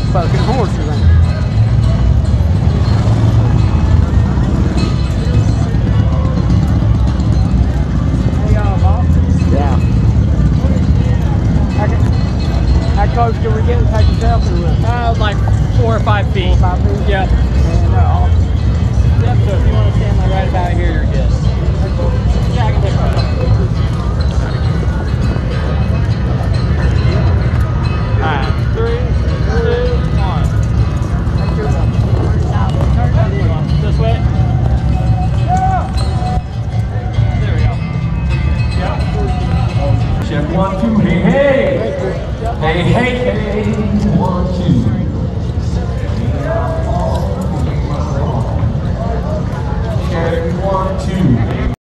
big fucking horses. Ain't they? Hey, y'all, boss. Yeah. How, how close can we get to take a selfie with? Uh, like four or five feet. Five feet? Yep. Check one, two, hey, hey. Hey, hey, hey, one, two. Check one, two.